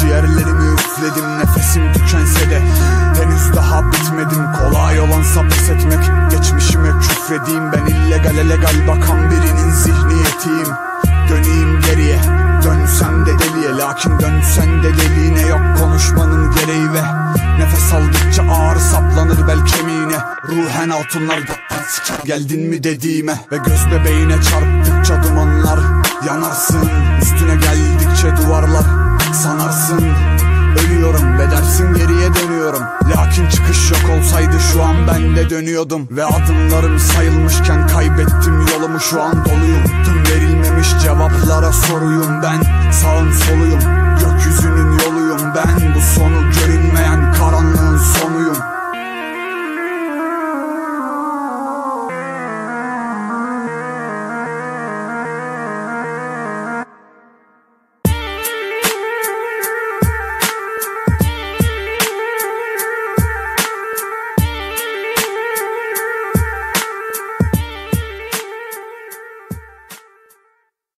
ciğerlerimi üfledim. Nefesim tükense de henüz daha bitmedim. Kolay olansa pes etmek Geçmişime küfredeyim. Ben illegale legal bakan birinin zihniyetiyim. Döneyim geriye Dönsem de deliye. Lakin dönsen de deliğine Yok konuşmanın gereği ve Nefes aldıkça ağır saplanır bel kemiğine. Ruhen altınlar Geldin mi dediğime Ve göz bebeğine çarptıkça dumanlar Yanarsın Lakin çıkış yok olsaydı şu an ben de dönüyordum. Ve adımlarım sayılmışken kaybettim yolumu. Şu an doluyum Tüm verilmemiş cevaplara soruyum. Ben Sağım soluyum